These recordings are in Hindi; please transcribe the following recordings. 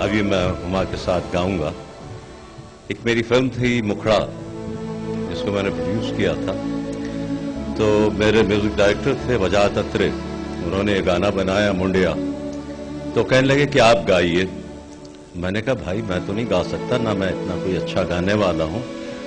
अभी मैं हुमा के साथ गाऊँगा। एक मेरी फ़िल्म थी मुखड़ा, जिसको मैंने प्रोड्यूस किया था। तो मेरे म्यूज़िक डायरेक्टर थे वजात अत्रे। उन्होंने ये गाना बनाया मुंडिया। तो कहने लगे कि आप गाइए। मैंने कहा, भाई, मैं तो नहीं गा सकता, ना मैं इतना कोई अच्छा गाने वाला हूँ।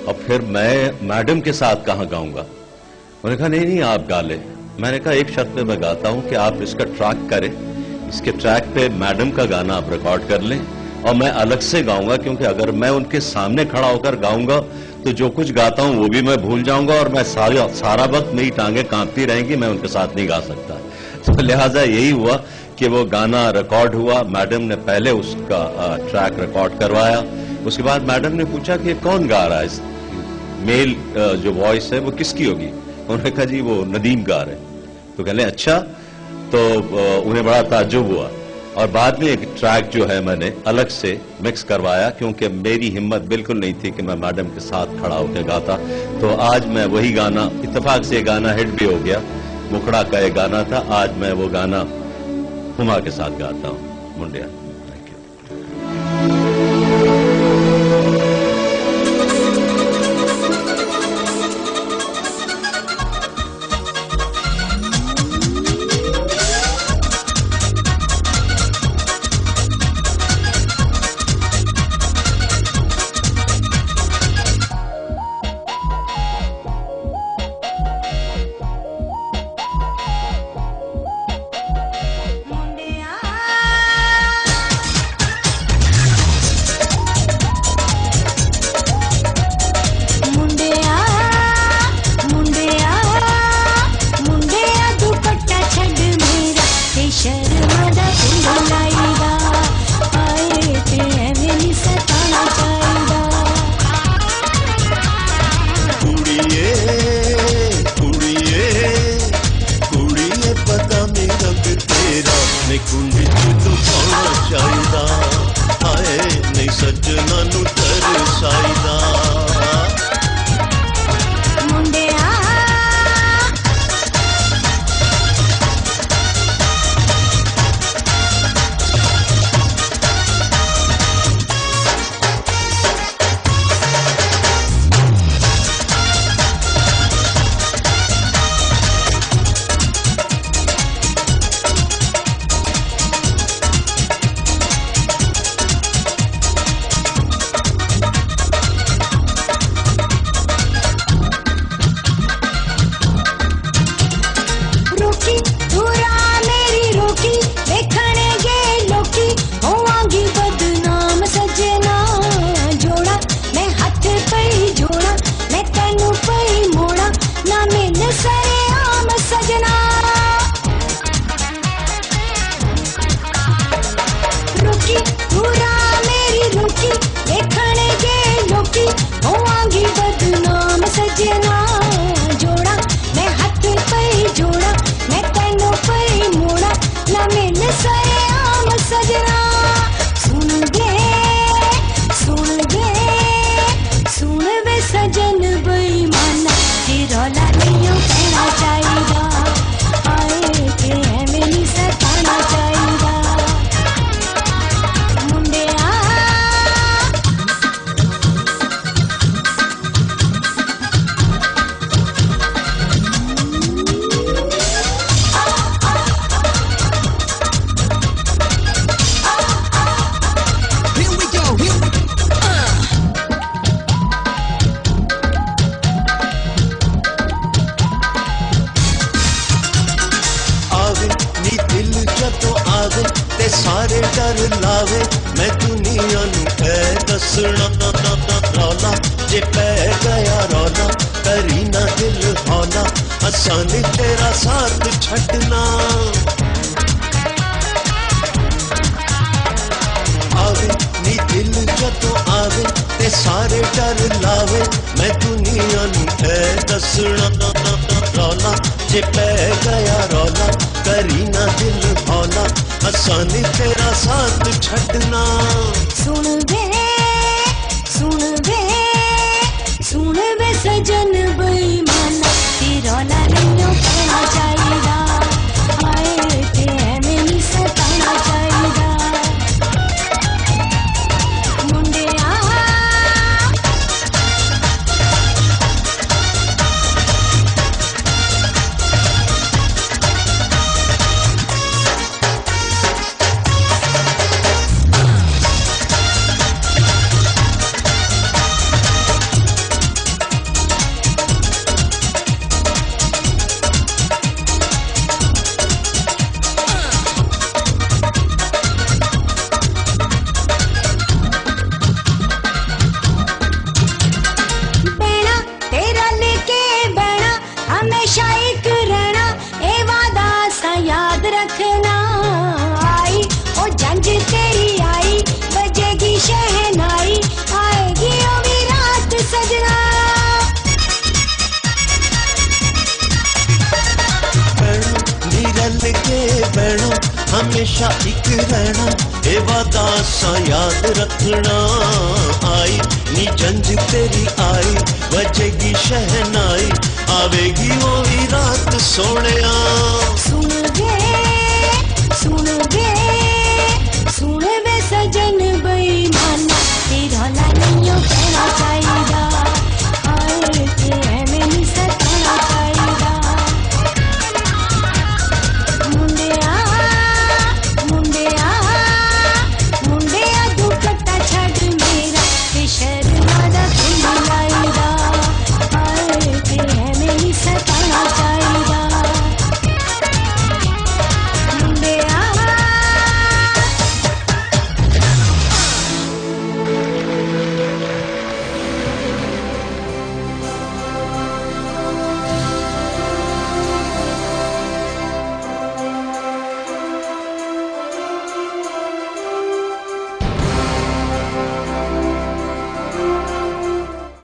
और फिर मैं मैडम के साथ कहाँ गाऊँगा? उन्होंने कहा, नहीं नहीं, आप गा ले। मैंने कहा, एक शर्त में मैं गाता हूँ कि आप इसका ट्रैक करें। इसके ट्रैक पे मैडम का गाना आप रिकॉर्ड कर लें और मैं अलग से गाऊँगा क्योंकि अगर मैं उनके सामने खड़ा होकर गाऊँगा तो जो कुछ गाता हूँ वो भी मैं भूल जाऊँगा और मैं सारा सारा वक्त मेरी टांगे कांपती रहेंगी, मैं उनके साथ नहीं गा सकता। तो लिहाजा यही हुआ कि वो गाना रिकॉर्ड हुआ। मैडम ने पहले उसका ट्रैक रिकॉर्ड करवाया। उसके बाद मैडम ने पूछा कि कौन गा रहा है? मेल जो वॉइस है, वो किसकी होगी? उन्होंने कहा, जी, वो नदीम गा रहे तो कहले अच्छा तो उन्हें बड़ा ताजुब हुआ। और बाद में एक ट्रैक जो है मैंने अलग से मिक्स करवाया, क्योंकि मेरी हिम्मत बिल्कुल नहीं थी कि मैं मैडम के साथ खड़ा होकर गाता। तो आज मैं वही गाना इतफाक से गाना हिट भी हो गया। मुखड़ा का एक गाना था, आज मैं वो गाना हुमा के साथ गाता हूँ, मुंडिया। कर लावे, मैं दुनिया नु कह दसना रौला, जे पै गया रौला करी ना दिल हौला असान तेरा साथ छटना आवे, नी दिल जो आवे सारे डर लावे, मैं दुनिया नु कह दसना रौला, जे पै गया असानी तेरा साथ छड़ना सुन बे के बहना हमेशा एक रहना ए वादा सा याद रखना। आई, नी जंज तेरी आई बचेगी शहनाई, आवेगी वो रात सोने